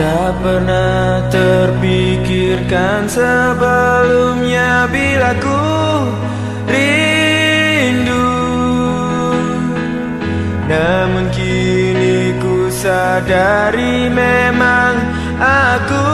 Tak pernah terpikirkan sebelumnya bila ku rindu. Namun kini ku sadari memang aku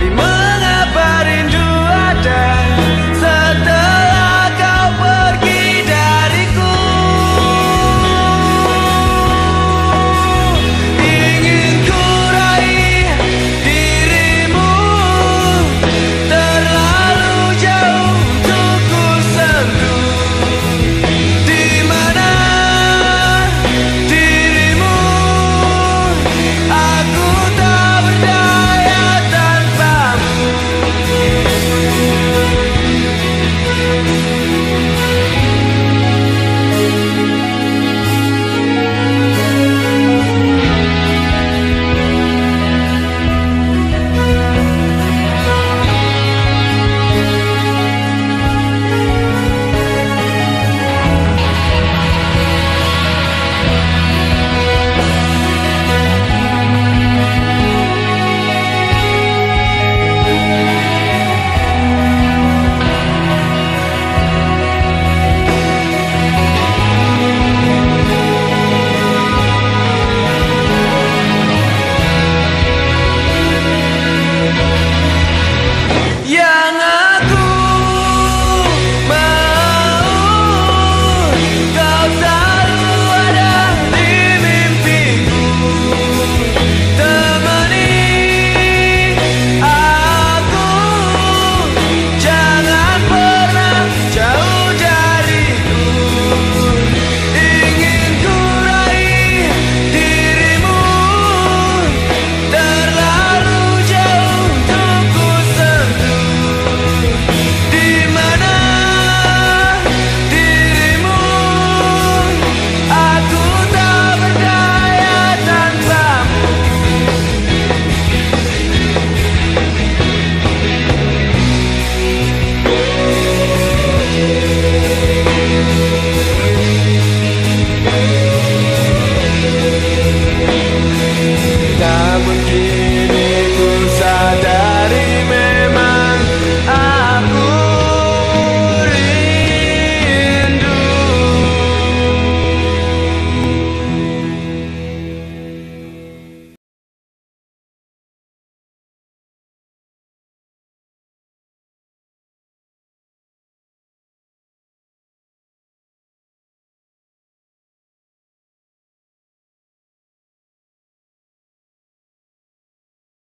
be mine.